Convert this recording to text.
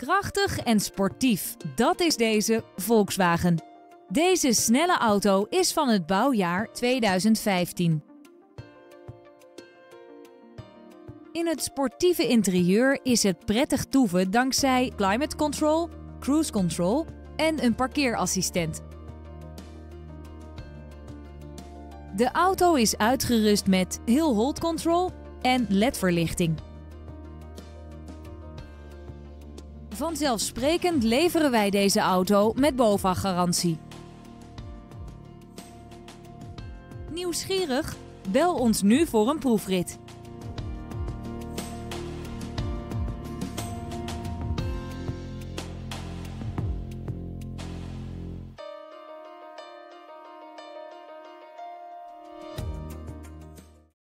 Krachtig en sportief, dat is deze Volkswagen. Deze snelle auto is van het bouwjaar 2015. In het sportieve interieur is het prettig toeven dankzij climate control, cruise control en een parkeerassistent. De auto is uitgerust met hill hold control en LED-verlichting. Vanzelfsprekend leveren wij deze auto met BOVAG-garantie. Nieuwsgierig? Bel ons nu voor een proefrit.